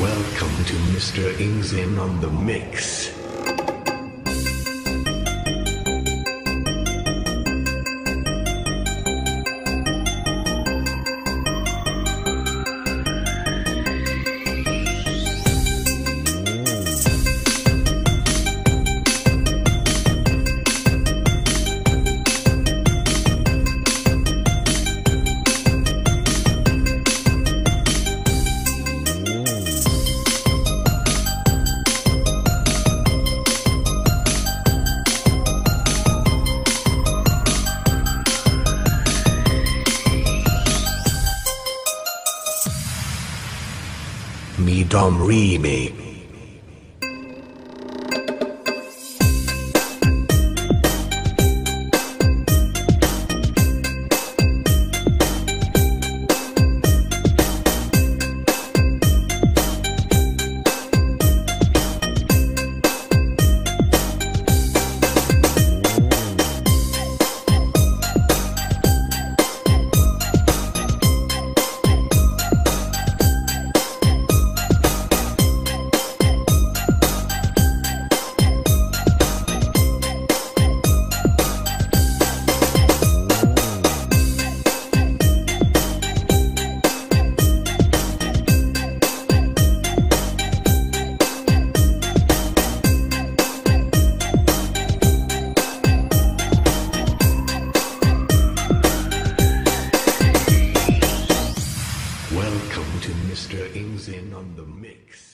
Welcome to Mr. Ingzin on the mix. Me Dom Remake. Mr. Ings in on the mix.